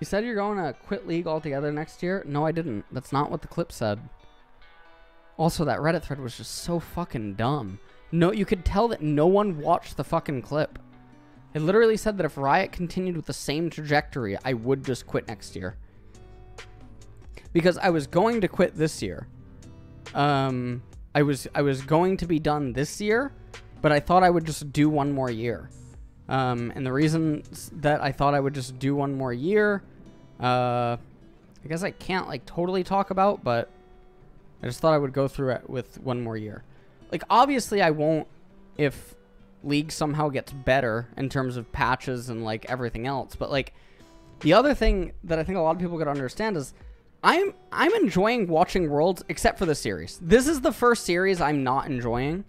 You said you're going to quit League altogether next year? No, I didn't. That's not what the clip said. Also, that Reddit thread was just so fucking dumb. No, you could tell that no one watched the fucking clip. It literally said that if Riot continued with the same trajectory, I would just quit next year. Because I was going to quit this year. Um, I was I was going to be done this year, but I thought I would just do one more year. Um, and the reason that I thought I would just do one more year, uh, I guess I can't like totally talk about, but I just thought I would go through it with one more year. Like obviously I won't if league somehow gets better in terms of patches and like everything else, but like the other thing that I think a lot of people could understand is I'm I'm enjoying watching Worlds except for the series. This is the first series I'm not enjoying.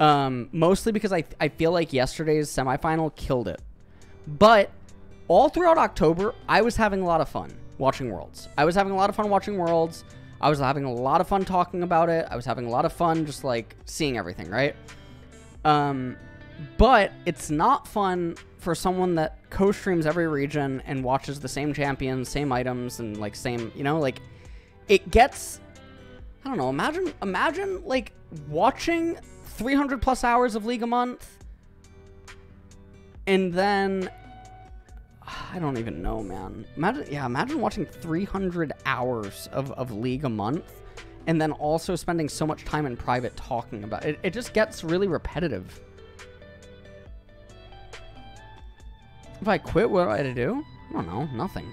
Um, mostly because I, I feel like yesterday's semifinal killed it. But all throughout October, I was having a lot of fun watching Worlds. I was having a lot of fun watching Worlds. I was having a lot of fun talking about it. I was having a lot of fun just like seeing everything, right? Um, but it's not fun for someone that co-streams every region and watches the same champions, same items, and like same, you know, like it gets. I don't know. Imagine, imagine like watching 300 plus hours of League a month, and then I don't even know, man. Imagine, yeah, imagine watching 300 hours of, of League a month and then also spending so much time in private talking about it. It just gets really repetitive. If I quit, what do I to do? I don't know. Nothing.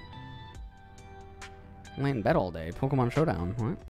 Lay in bed all day. Pokemon Showdown. What?